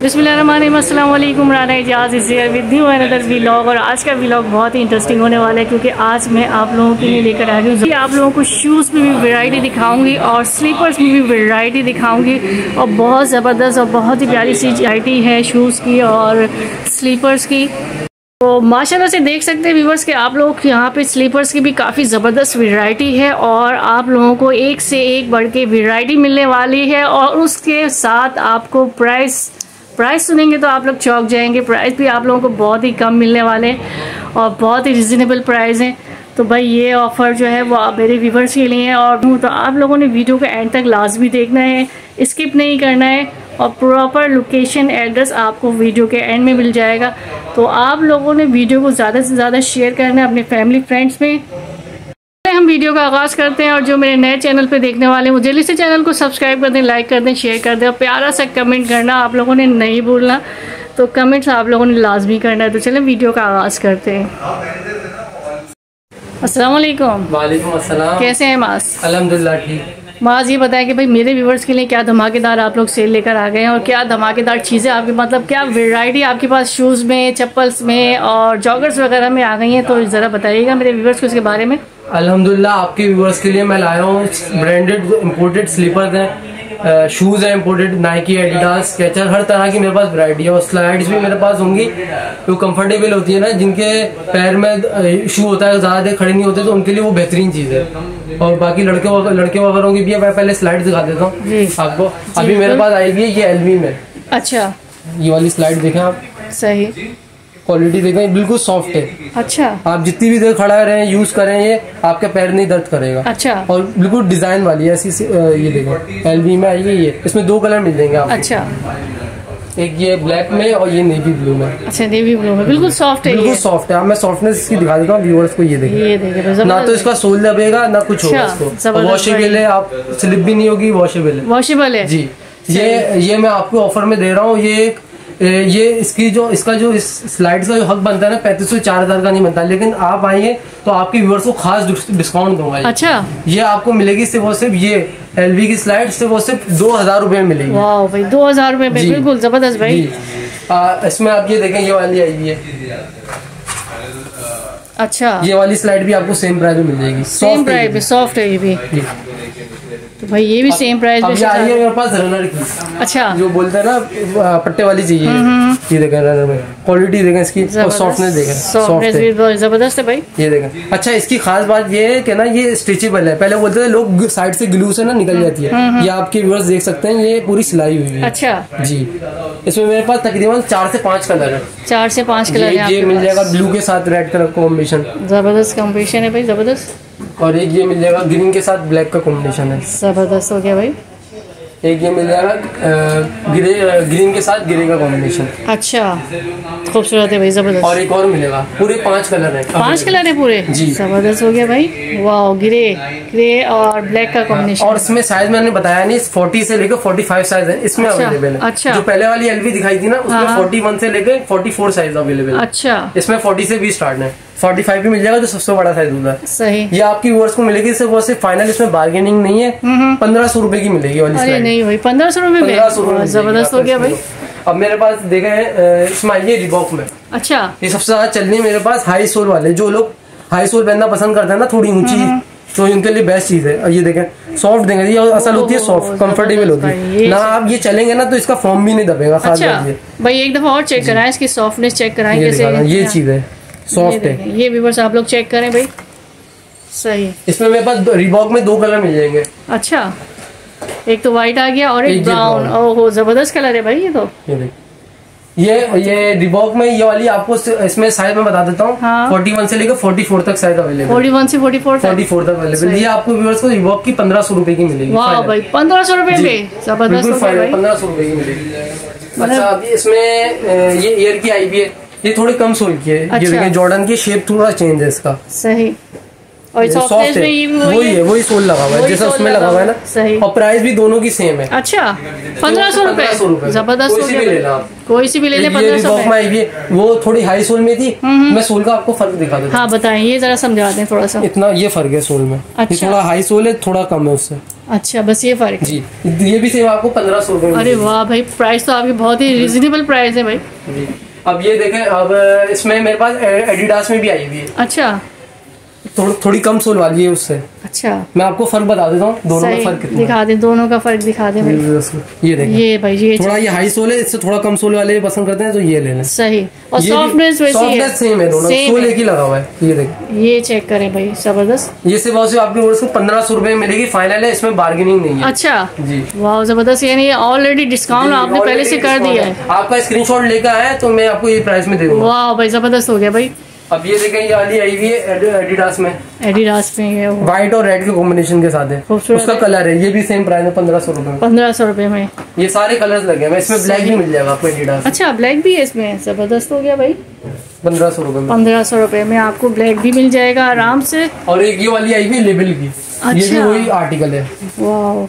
बिस्मिल्लाम Rana Ejaz with new another और आज का व्लॉग बहुत ही इंटरेस्टिंग होने वाला है, क्योंकि आज मैं आप लोगों के लिए लेकर आ रही हूँ आप लोगों को शूज़ में भी वैरायटी दिखाऊँगी और स्लीपर्स में भी वैरायटी दिखाऊँगी। और बहुत ज़बरदस्त और बहुत ही प्यारी सी वैरायटी है शूज़ की और स्लीपर्स की। तो माशाल्लाह से देख सकते हैं व्यूवर्स के आप लोग यहाँ पे स्लीपर्स की भी काफ़ी ज़बरदस्त वैरायटी है और आप लोगों को एक से एक बढ़ के वैरायटी मिलने वाली है और उसके साथ आपको प्राइस प्राइस सुनेंगे तो आप लोग चौक जाएँगे। प्राइस भी आप लोगों को बहुत ही कम मिलने वाले हैं और बहुत ही रिजनेबल प्राइस हैं। तो भाई ये ऑफ़र जो है वो आप मेरे व्यूवर्स के लिए है और हूँ तो आप लोगों ने वीडियो को एंड तक लाजमी देखना है स्किप नहीं करना है और प्रॉपर लोकेशन एड्रेस आपको वीडियो के एंड में मिल जाएगा। तो आप लोगों ने वीडियो को ज़्यादा से ज़्यादा शेयर करना है अपने फैमिली फ्रेंड्स में। वीडियो का आगाज़ करते हैं और जो मेरे नए चैनल पे देखने वाले हैं जल्दी से चैनल को सब्सक्राइब कर दें लाइक कर दें शेयर कर दें और प्यारा सा कमेंट करना आप लोगों ने नहीं भूलना। तो कमेंट्स आप लोगों ने लाजमी करना है। तो चलें वीडियो का आगाज़ करते हैं। अस्सलाम वालेकुम वालेकुम अस्सलाम। कैसे हैं मास? अल्हम्दुलिल्लाह ठीक। माज ये बताया कि भाई मेरे व्यूवर्स के लिए क्या धमाकेदार आप लोग सेल लेकर आ गए हैं और क्या धमाकेदार चीज़ें आपके मतलब क्या वैरायटी आपके पास शूज़ में चप्पल्स में और जॉगर्स वगैरह में आ गई हैं? तो ज़रा बताइएगा मेरे व्यूवर्स को इसके बारे में। अल्हम्दुलिल्लाह आपके व्यूवर्स के लिए मैं लाया हूँ ब्रांडेड इम्पोर्टेड स्लीपर्स हैं। शूज़ हैं इम्पोर्टेड नाइकी एडिडास कैचर हर तरह की मेरे पास वैरायटी है। और स्लाइड्स भी मेरे पास होंगी जो कंफर्टेबल होती है ना जिनके पैर में शू होता है ज़्यादा देर खड़े नहीं होते तो उनके लिए वो बेहतरीन चीज़ है। और बाकी लड़के लड़के वगैरह की भी मैं पहले स्लाइड दिखा देता हूँ। आपको अभी मेरे पास आएगी ये एलवी में। अच्छा। ये वाली स्लाइड देखें आप। सही। क्वालिटी देखें बिल्कुल सॉफ्ट है। अच्छा। आप जितनी भी देर खड़ा रहे यूज़ करें ये आपके पैर नहीं दर्द करेगा। अच्छा। और बिल्कुल डिज़ाइन वाली है ऐसी ये देखें एलवी में आएगी ये इसमें दो कलर मिल जाएँगे आपको। अच्छा। एक ये ब्लैक में और ये नेवी ब्लू में। अच्छा नेवी ब्लू में। बिल्कुल सॉफ्ट है बिल्कुल सॉफ्ट है। अब मैं सॉफ्टनेस इसकी दिखा देता हूँ व्यूअर्स को ये देखिए ये देखिए ना तो इसका सोल दबेगा ना कुछ होगा अच्छा, इसको। वॉशेबल है आप स्लिप भी नहीं होगी वॉशेबल है। वॉशेबल है। जी। ये ये मैं आपको ऑफ़र में दे रहा हूँ ये एक ये इसकी जो इसका जो इस स्लाइड का जो हक बनता है ना पैंतीस सौ चार हज़ार का नहीं बनता लेकिन आप आइए तो आपके व्यूअर्स को खास डिस्काउंट दूँगा अच्छा। ये आपको मिलेगी सिर्फ़ और सिर्फ़ ये एलवी की स्लाइड सिर्फ़ और सिर्फ़ दो हज़ार रूपए में मिलेगी। वाह भाई दो हज़ार रूपए में बिल्कुल ज़बरदस्त भाई। इसमें आप ये देखें ये वाली आई है। अच्छा। ये वाली स्लाइड भी आपको सेम प्राइस में मिल जाएगी। सेम प्राइस में सॉफ्ट है ये भी। भाई ये भी सेम प्राइस में है मेरे पास रनर की। अच्छा। जो बोलते हैं ना पट्टे वाली चाहिए। हम्म, हम्म। ये देखें रनर में। क्वालिटी देखें इसकी। और सॉफ्टनेस देखें। सॉफ्टनेस भी ज़बरदस्त है भाई। ये देखें। अच्छा इसकी खास बात ये है कि ना ये स्ट्रेचेबल है। पहले बोलते थे लोग साइड से ग्लू से ना निकल हम्म, जाती है। ये आपके व्यूअर्स देख सकते हैं ये पूरी सिलाई हुई है। अच्छा। जी। इसमें मेरे पास तकरीबन चार से पाँच कलर है। चार से पाँच कलर ये मिल जाएगा ब्लू के साथ रेड कलर कॉम्बिनेशन ज़बरदस्त कॉम्बिनेशन है भाई ज़बरदस्त। और एक ये मिल जाएगा ग्रीन के साथ ब्लैक का कॉम्बिनेशन है। ज़बरदस्त हो गया भाई। एक ये मिल जाएगा ग्रे ग्रीन के साथ ग्रे का कॉम्बिनेशन अच्छा खूबसूरत है भाई ज़बरदस्त। और एक और मिलेगा पूरे पाँच कलर है। पाँच कलर है पूरे? जी। ज़बरदस्त हो गया भाई। वाह ग्रे ग्रे और ब्लैक का कॉम्बिनेशन और इसमें साइज़ मैंने बताया नहीं फोर्टी से लेकर फोर्टी फाइव साइज़ है। इसमें अवेलेबल अच्छा, है। अच्छा। जो पहले वाली एलवी दिखाई थी ना उसमें फोर्टी वन से लेकर फोर्टी फोर साइज़ अवेलेबल है। अच्छा। इसमें फोर्टी से भी स्टार्ट है। फोर्टी फाइव भी मिल जाएगा जो सबसे बड़ा साइज़ होता है। सही। ये आपकी वर्स को मिलेगी सिर्फ़ वो सिर्फ़ फाइनल इसमें बार्गेनिंग नहीं है। पंद्रह सौ रुपये की मिलेगी वाली अरे नहीं भाई पंद्रह सौ रूपए में? ज़बरदस्त हो गया भाई। अब मेरे पास देखे इसमें आइए रिबॉक में। अच्छा। ये सबसे ज़्यादा चलनी है मेरे पास हाई सोल वाले जो लोग हाई सोल पहनना पसंद करते हैं ना थोड़ी ऊँची तो उनके लिए बेस्ट चीज़ है। ये देखें सॉफ्ट देंगे ये असल होती है सॉफ्ट कंफर्टेबल होती है। ना आप ये चलेंगे ना तो इसका फॉर्म भी नहीं दबेगा अच्छा भाई एक दफ़ा और चेक कराएँ इसकी सॉफ्टनेस चेक कराएँ कैसे ये चीज़ है। सॉफ्ट है। ये व्यूवर्स आप लोग चेक करें भाई। सही। इसमें मेरे पास रिबॉक में दो कलर मिल जाएँगे। अच्छा। एक तो व्हाइट आ गया और एक ब्राउन ओहो ज़बरदस्त कलर है भाई ये तो। ये ये रिबॉक में ये वाली आपको इसमें साइज़ में बता देता हूँ। फोर्टी वन से लेकर फोर्टी फोर तक साइज़ अवेलेबल फोर्टी वन से फोर्टी फोर फोर्टी फोर तक अवेलेबल ये आपको व्यूअर्स को रिबॉक की पंद्रह सौ रूपए की मिलेगी वाह भाई पंद्रह सौ रूपए में? ज़बरदस्त पंद्रह सौ रूपए की मिलेगी। मतलब अच्छा अभी इसमें ये ईयर की आई भी है। ये थोड़ी कम सोल की है अच्छा। ये देखिए जॉर्डन की शेप थोड़ा चेंज है इसका। सही। और सॉफ्ट है वही है वही सोल लगा हुआ है जैसा उसमें लगा हुआ है ना। सही। और प्राइस भी दोनों की सेम है। अच्छा पंद्रह सौ रूपए। ज़बरदस्त कोई सी भी लेना आप। कोई सी भी ले लें पंद्रह सौ वो थोड़ी हाई सोल में थी। मैं सोल का आपको फ़र्क दिखा देता हाँ बताएँ ये जरा समझा दें थोड़ा सा। इतना ये फ़र्क है सोल में। अच्छा। थोड़ा हाई सोल है थोड़ा कम है उससे। अच्छा बस ये फ़र्क जी। ये भी सेम आपको पंद्रह सौ रुपए अरे वाह भाई प्राइस तो आपकी बहुत ही रिजनेबल प्राइस है भाई। जी। अब ये देखें अब इसमें मेरे पास एडिडास में भी आई हुई है। अच्छा। थोड़ी थोड़ी कम सोल वाली है उससे। अच्छा। मैं आपको फ़र्क बता देता हूँ दोनों का फ़र्क कितना दिखा दे दोनों का फ़र्क दिखा दे ये देखें ये भाई ये थोड़ा ये हाई सोल है इससे थोड़ा कम सोल वाले पसंद करते हैं तो ये ले लें। सही। और सॉफ्टनेस वैसी सॉफ्टनेस सेम है दोनों। सोल एक ही लगा हुआ है। ये देखिए ये चेक करें भाई ज़बरदस्त। ये सिर्फ़ और सिर्फ़ आपकी ओर से पंद्रह सौ रुपए में मिलेगी फाइनल है इसमें बार्गेनिंग नहीं है। अच्छा। जी। वाह ज़बरदस्त यानी ऑलरेडी डिस्काउंट आपने पहले से कर दिया है। आपका स्क्रीनशॉट लेकर आया तो मैं आपको ये प्राइस में दे दूँगा। वाह भाई ज़बरदस्त हो गया भाई। अब ये देखें ये वाली आई हुई है एडिडास में। एडिडास में ये व्हाइट और रेड के कॉम्बिनेशन के साथ है। उसका कलर है। ये भी सेम प्राइस है पंद्रह सौ रुपए में। पंद्रह सौ रुपए में। ये सारे कलर्स लगे हैं। इसमें ब्लैक भी मिल जाएगा आपको एडिडास अच्छा ब्लैक भी है इसमें? ज़बरदस्त हो गया भाई। पंद्रह सौ रुपए में। पंद्रह सौ रुपए में आपको ब्लैक भी मिल जाएगा आराम से। और एक ये वाली आई हुई है लेबल की। ये भी अच्छा। वही आर्टिकल है।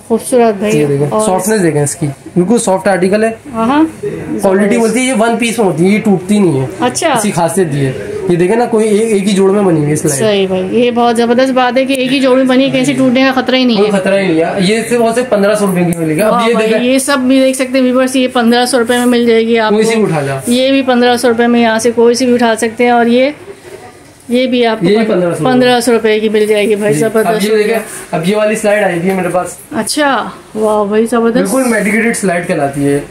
खूबसूरत भाई। सॉफ्टनेस देखें इसकी। बिल्कुल सॉफ्ट आर्टिकल है। हाँ। क्वालिटी बोलती है ये वन पीस में होती है ये टूटती नहीं है। अच्छा। इसी खासियत दी है। ये देखे ना कोई एक, एक ही जोड़ में बनी हुई है सही भाई ये बहुत ज़बरदस्त बात है कि एक ही जोड़ में बनी है कहीं टूटने का खतरा ही नहीं है। खतरा ही नहीं है। ये सिर्फ़ और सिर्फ़ पंद्रह सौ रुपए की मिलेगी। अब ये भाई, ये सब भी देख सकते हैं व्यूवर्स ये पंद्रह सौ रुपए में मिल जाएगी आप कोई सी भी उठा ला ये भी पंद्रह सौ रुपए में यहाँ से कोई सी भी उठा सकते हैं और ये ये भी आपको ये भी 1500 पंद्रह सौ रुपए की मिल जाएगी भाई जी, अब ज़बरदस्त ये देखें अब ये वाली स्लाइड आएगी मेरे पास। अच्छा वाह भाई ज़बरदस्त। बिल्कुल मेडिकेटेड स्लाइड कहलाती है।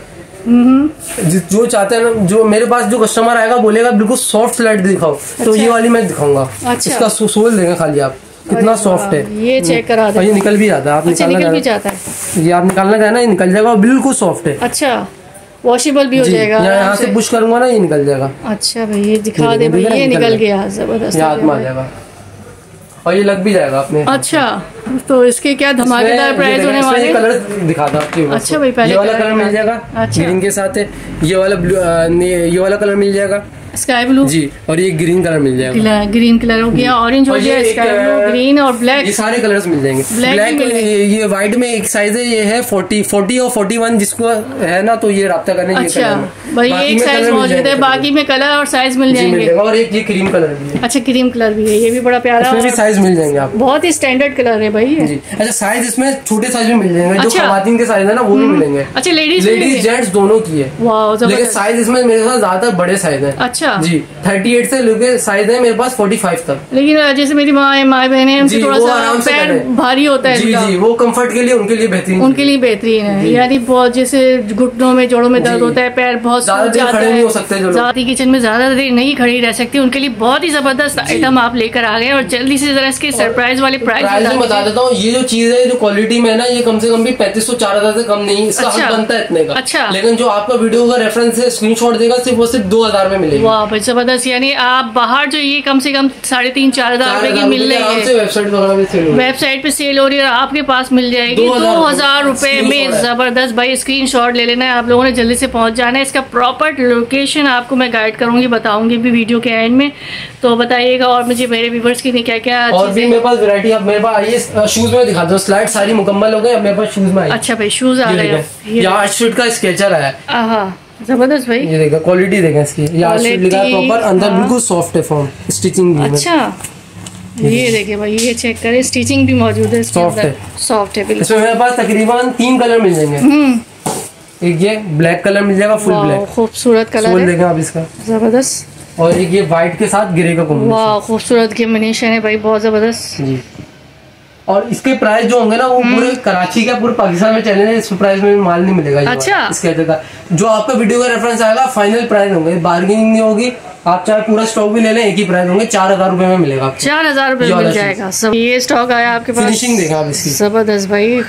जि- जो चाहते हैं ना जो मेरे पास जो कस्टमर आएगा बोलेगा बिल्कुल सॉफ्ट स्लाइड दिखाओ। अच्छा। तो अच्छा। ये वाली मैं दिखाऊँगा। अच्छा। इसका सो- सोल देंगे खाली आप। कितना सॉफ्ट है। ये चेक करा और दे ये निकल भी जाता है आप अच्छा निकालना निकल भी जाता है। ये आप निकालना चाहे ना ये निकल जाएगा और बिल्कुल सॉफ्ट है। अच्छा वॉशेबल भी हो जाएगा। यहाँ से पुश करूँगा ना ये निकल जाएगा। अच्छा भाई ये दिखा दे भाई ये निकल गया। ज़बरदस्त हाथ में आ जाएगा। और ये लग भी जाएगा अपने अच्छा। तो इसके क्या धमाकेदार प्राइस होने वाले हैं? कलर दिखाता आपके अच्छा भाई, पहले ये वाला कलर मिल जाएगा अच्छा। ग्रीन के साथ है। ये वाला ब्लू ये वाला कलर मिल जाएगा। स्काई ब्लू जी और ये ग्रीन कलर मिल जाएगा। ग्रीन कलर हो गया ऑरेंज हो गया स्काई ब्लू ग्रीन और ब्लैक ये सारे कलर्स मिल जाएँगे। ब्लैक ये, ये व्हाइट में एक साइज़ है ये है फोर्टी फोर्टी और फोर्टी वन जिसको है ना तो ये राब्ता करने ये अच्छा। भाई बाकी एक साइज़ मौजूद है बाकी में कलर और साइज़ मिल जाएँगे। और एक ये क्रीम कलर भी है। अच्छा क्रीम कलर भी है ये भी बड़ा प्यारा साइज़ मिल जाएँगे आप बहुत ही स्टैंडर्ड कलर है भाई ये। जी। अच्छा साइज़ इसमें छोटे साइज़ में मिल जाएँगे। अच्छा। जो। खवातीन के साइज़ है ना वो भी मिलेंगे। अच्छा लेडीज़ लेडीज़ जेंट्स दोनों की है। लेकिन साइज़ इसमें मेरे पास ज़्यादा बड़े साइज़ है। अच्छा। जी थर्टी एट से लेके साइज़ है मेरे पास फोर्टी फाइव तक। लेकिन जैसे मेरी माँ है माँ बहन है उनसे थोड़ा सा पैर भारी होता है जी जी वो कंफर्ट के लिए उनके लिए बेहतरीन उनके लिए बेहतरीन है। यानी बहुत जैसे घुटनों में जोड़ों में दर्द होता है पैर बहुत खड़े नहीं हो सकते किचन में ज़्यादा देर नहीं खड़ी रह सकती। उनके लिए बहुत ही ज़बरदस्त आइटम आप लेकर आ गए और जल्दी से जरा इसके सरप्राइज़ वाले प्राइस में बता देता हूँ ये जो चीज़ है जो क्वालिटी में है ना ये कम से कम भी पैंतीस सौ चार हज़ार से कम नहीं इसका अच्छा। हक बनता है इतने का। अच्छा। लेकिन जो आपका वीडियो का रेफरेंस है स्क्रीनशॉट देगा सिर्फ़ वो सिर्फ़ दो हज़ार में मिलेगी। वाह भाई ज़बरदस्त। यानी आप बाहर जो ये कम से कम साढ़े तीन चार हज़ार रुपए की मिल रही है। वेबसाइट। वेबसाइट पे सेल हो रही है और आपके पास मिल जाएगी दो हज़ार रुपए। में। है। ज़बरदस्त भाई स्क्रीनशॉट ले लेना है। आप लोगों ने जल्दी से पहुँच जाना है। इसका प्रॉपर लोकेशन आपको मैं गाइड करूँगी बताऊँगी भी वीडियो के एंड में। तो बताइएगा और मुझे मेरे व्यूवर्स की क्या क्या और भी मेरे पास वैरायटी अब मेरे पास आइए शूज़ में दिखा दो स्लाइड सारी मुकम्मल हो गई अब मेरे पास शूज़ में आई। अच्छा भाई शूज़ आ गए देखें ये आठ फीट का स्केचर है ज़बरदस्त भाई। ये देखें क्वालिटी देखें इसकी। ये आठ फीट लिखा है प्रॉपर अंदर हाँ। बिल्कुल सॉफ्ट है फॉर्म स्टिचिंग भी अच्छा। ये देखिए भाई ये चेक करें स्टिचिंग भी मौजूद है Soft अंदर। सॉफ्ट है बिल्कुल। इसमें मेरे पास तकरीबन तीन कलर मिल जाएँगे। हम्म। एक ये ब्लैक कलर मिल जाएगा फुल ब्लैक खूबसूरत कलर है। देखें आप इसका। ज़बरदस्त। और एक ये व्हाइट के साथ ग्रे का कॉम्बिनेशन वाह खूबसूरत कॉम्बिनेशन है भाई बहुत ज़बरदस्त। जी। और इसके प्राइस जो होंगे ना वो हम्म। पूरे कराची का पूरे पाकिस्तान में चले इस प्राइस में माल नहीं मिलेगा अच्छा। इसके का जो आपका वीडियो का रेफरेंस आएगा फाइनल प्राइस होंगे। बार्गेनिंग नहीं होगी। आप चाहे पूरा स्टॉक भी ले लें एक ही प्राइस होंगे। चार हज़ार रुपए में मिलेगा चार हज़ार रुपए मिल जाएगा। सब ये स्टॉक आया आपके पास? फिनिशिंग देखें आप इसकी। ज़बरदस्त भाई।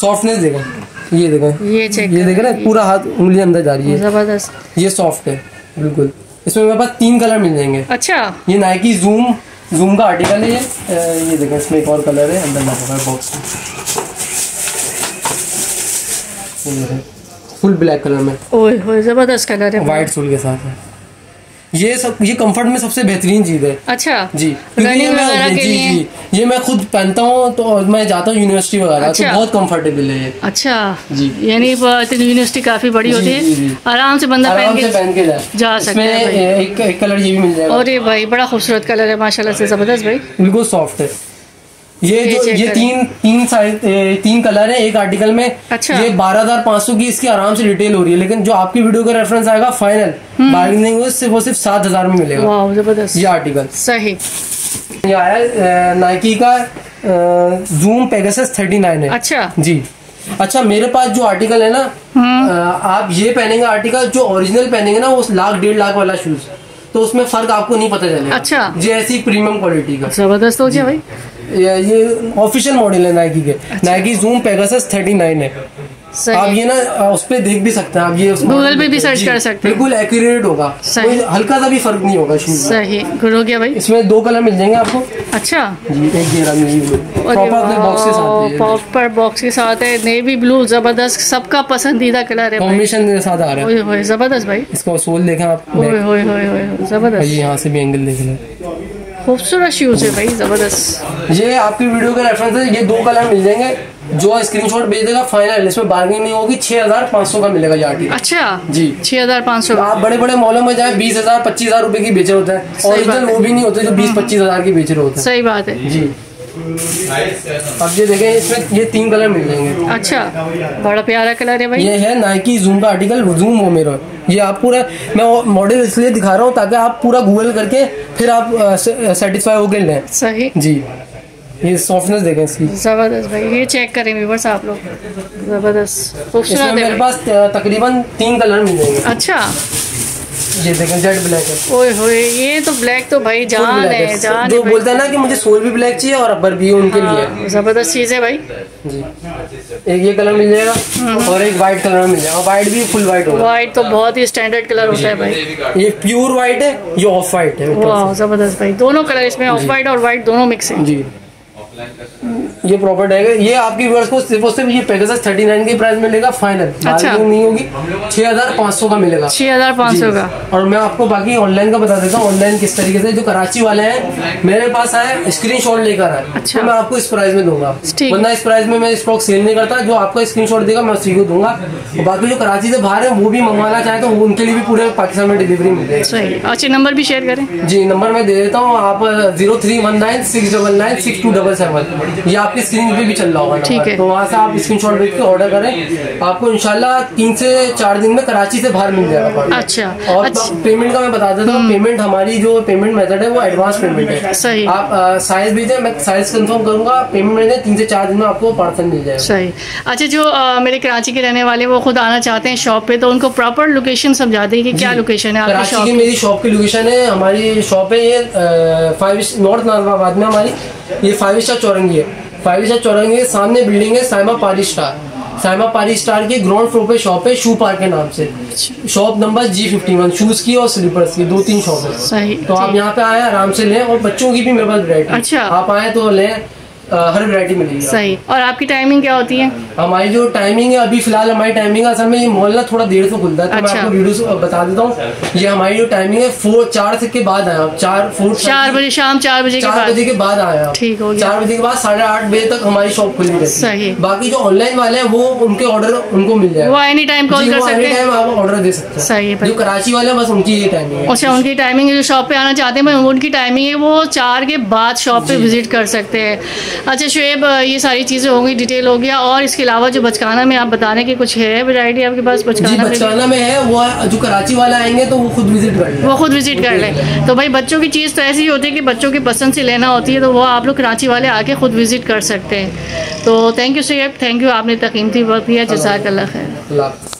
सॉफ्टनेस देखें ये देखें। ये चेक ये देखें ना पूरा हाथ उंगली अंदर जा रही है। ज़बरदस्त। ये सॉफ्ट है बिल्कुल। इसमें मेरे पास तीन कलर मिल जाएँगे। अच्छा। ये नाइकी जूम जूम का आर्टिकल है ये। ये देखें इसमें एक और कलर है अंदर लगा हुआ है बॉक्स में फुल ब्लैक कलर में। ओए होए ज़बरदस्त कलर है। वाइट सोल के साथ है। ये सब ये कंफर्ट में सबसे बेहतरीन चीज़ है। अच्छा। जी। क्योंकि ये रनिंग वगैरह मैं के जी लिए? जी ये मैं खुद पहनता हूँ तो मैं जाता हूँ यूनिवर्सिटी वगैरह अच्छा। तो बहुत कंफर्टेबल है अच्छा। जी। यानी यूनिवर्सिटी काफ़ी बड़ी होती। है। आराम से बंदा पहन के जा सकता हैं। एक कलर ये भी मिल जाएगा। ये भाई बड़ा खूबसूरत कलर है माशाल्लाह से ज़बरदस्त भाई। बिल्कुल सॉफ्ट है। ये ये जो ये तीन तीन साइज़ तीन कलर है एक आर्टिकल में। अच्छा। ये बारह हज़ार पाँच सौ की इसकी आराम से डिटेल हो रही है लेकिन जो आपकी वीडियो का रेफरेंस आएगा फाइनल बार्गेनिंग में सिर्फ़ वो सिर्फ़ सात हज़ार में मिलेगा। ज़बरदस्त। ये आर्टिकल सही। ये आया नाइकी का जूम पेगासस थर्टी नाइन है। अच्छा। जी। अच्छा मेरे पास जो आर्टिकल है ना हम्म। आप ये पहनेंगे आर्टिकल जो ओरिजिनल पहनेंगे ना वो लाख डेढ़ लाख वाला शूज़ तो उसमें फ़र्क आपको नहीं पता चलेगा। अच्छा। ये ऐसी प्रीमियम क्वालिटी का। ज़बरदस्त हो गया भाई। ये ये ऑफिशियल मॉडल है नाइकी के। अच्छा। Nike zoom Pegasus thirty nine है आप ये ना उस पे देख भी सकते हैं आप ये model पे भी search कर सकते हैं। बिल्कुल एक्यूरेट होगा। कोई हल्का सा भी फ़र्क नहीं होगा सही। हो गया भाई। इसमें दो कलर मिल जाएँगे आपको। अच्छा। जी एक ये नेवी ब्लू प्रॉपर बॉक्स के साथ है प्रॉपर बॉक्स के साथ है। नेवी ब्लू ज़बरदस्त। सबका पसंदीदा कलर है कॉम्बिनेशन के साथ आ रहा है। ओए होए ज़बरदस्त भाई। इसका सोल देखें आप। ज़बरदस्त। ये यहाँ से भी एंगल देख लें। खूबसूरत शूज़ है भाई ज़बरदस्त। ये आपकी वीडियो का रेफरेंस है ये दो कलर मिल जाएँगे जो स्क्रीनशॉट भेज देगा फाइनल इसमें बार्गेनिंग नहीं होगी छह हज़ार पाँच सौ का मिलेगा ये आर्टिकल अच्छा? जी। छह हज़ार पाँच सौ। आप बड़े बड़े मॉलों में जाए बीस हज़ार पच्चीस हज़ार रूपए की बेच रहे होते हैं। और ओरिजिनल वो भी नहीं होते जो बीस पच्चीस हज़ार की बेच रहे होते सही बात है हैं। जी। अब ये देखें इसमें ये तीन कलर मिल जाएँगे। अच्छा बड़ा प्यारा कलर है भाई। ये है नाइकी जूम का आर्टिकल जूम वो मेरा ये आप पूरा मैं मॉडल इसलिए दिखा रहा हूँ ताकि आप पूरा गूगल करके फिर आप सेटिस्फाई होकर लें। सही। जी। ये सॉफ्टनेस देखें इसकी। ज़बरदस्त भाई ये चेक करें व्यूवर्स आप लोग। ज़बरदस्त। खूबसूरत मेरे पास तकरीबन तीन कलर मिल जाएँगे। अच्छा। ये देखें जेड ब्लैक है। ओए होए ये तो ब्लैक तो भाई जान है जान जो बोलता है ना कि मुझे सोल भी ब्लैक चाहिए और अपर भी उनके लिए। हाँ, ज़बरदस्त चीज़ है भाई। जी। एक ये कलर मिल जाएगा और एक वाइट कलर मिल जाएगा। वाइट भी फुल वाइट होगा। व्हाइट तो बहुत ही स्टैंडर्ड कलर होता है भाई। ये प्योर वाइट है ये ऑफ़ वाइट है वाह ज़बरदस्त भाई। दोनों कलर इसमें ऑफ़ वाइट और व्हाइट दोनों मिक्स है। जी। ये प्रॉपर रहेगा ये आपकी व्यूअर्स को सिर्फ़ और सिर्फ़ ये पेगासस 39 के प्राइस मिलेगा फाइनल अच्छा। नहीं होगी छह हज़ार पाँच सौ का मिलेगा। छह हज़ार पाँच सौ जी। का। और मैं आपको बाकी ऑनलाइन का बता देता हूँ ऑनलाइन किस तरीके से जो कराची वाले हैं मेरे पास आए स्क्रीन शॉट लेकर आए अच्छा। तो मैं आपको इस प्राइस में दूँगा। वरना इस प्राइस में मैं स्टॉक सेल नहीं करता जो आपका स्क्रीन देगा मैं उसी को दूँगा। और बाकी जो कराची से बाहर है वो भी मंगवाना चाहे तो उनके लिए भी पूरे पाकिस्तान में डिलीवरी मिल जाएगी। अच्छा नंबर भी शेयर करें। जी नंबर मैं दे देता हूँ आप zero three one nine six double nine six two double seven ये आपकी स्क्रीन पे भी चल रहा होगा ठीक है। तो वहाँ से आप स्क्रीन शॉट भेज के ऑर्डर करें। आपको इनशाला तीन से चार दिन में कराची से बाहर मिल जाएगा अच्छा और अच्छा। पेमेंट का मैं बता देता हूँ पेमेंट हमारी जो पेमेंट मेथड है वो एडवांस पेमेंट है। सही। आप साइज़ भेजें मैं साइज़ कंफर्म करूँगा पेमेंट भेजें तीन से चार दिन में आपको पार्सल मिल जाएगा। सही। अच्छा जो मेरे कराची के रहने वाले वो खुद आना चाहते हैं शॉप पे तो उनको प्रॉपर लोकेशन समझा दें कि क्या लोकेशन है आपकी शॉप की मेरी शॉप की लोकेशन है हमारी शॉप है ये फाइव नॉर्थ नाजमाबाद में हमारी। ये फाइव स्टार चौरंगी है। फाइव स्टार चौरंगी के सामने बिल्डिंग है साइमा पारी स्टार। साइमा पारी स्टार के ग्राउंड फ्लोर पे शॉप है शू पार्क के नाम से। Shop number G fifty one shoes की और स्लीपर्स की दो तीन शॉप है। सही तो आप यहाँ पे आए आराम से लें और बच्चों की भी मेरे पास वैरायटी अच्छा। आप आए तो लें हर वैरायटी मिलेगी सही। और आपकी टाइमिंग क्या होती है? हमारी जो टाइमिंग है अभी फ़िलहाल हमारी टाइमिंग असल में ये मॉल ना थोड़ा देर से खुलता है तो अच्छा। मैं आपको वीडियो बता देता हूँ। ये हमारी जो टाइमिंग है फोर चार से के बाद आए आप चार फोर चार बजे शाम चार बजे के चार बाद। बजे के बाद आए आप ठीक हो चार बजे के बाद साढ़े आठ बजे तक हमारी शॉप खुली रहती सही। बाकी जो ऑनलाइन वाले हैं वो उनके ऑर्डर उनको मिल जाएगा। वो एनी टाइम कॉल कर सकते हैं। आप ऑर्डर दे सकते हैं। सही है जो कराची वाले हैं बस उनकी ये टाइमिंग है। अच्छा उनकी टाइमिंग है जो शॉप पे आना चाहते हैं उनकी टाइमिंग है वो चार के बाद शॉप पे विज़िट कर सकते हैं। अच्छा शुएब ये सारी चीज़ें होंगी डिटेल हो गया और इसके अलावा जो बचकाना में आप बता रहे हैं कि कुछ है वैरायटी आपके पास बचकाना में? बचकाना में है वो जो कराची वाले आएँगे तो वो खुद विज़िट कर लें। वो खुद विज़िट कर लें। तो भाई बच्चों की चीज़ तो ऐसी ही होती है कि बच्चों की पसंद से लेना होती है तो वो आप लोग कराची वाले आके खुद विज़िट कर सकते हैं। तो thank you Shoaib thank you आपने तकीमती वक्त दिया जजाक अल्लाह खैर।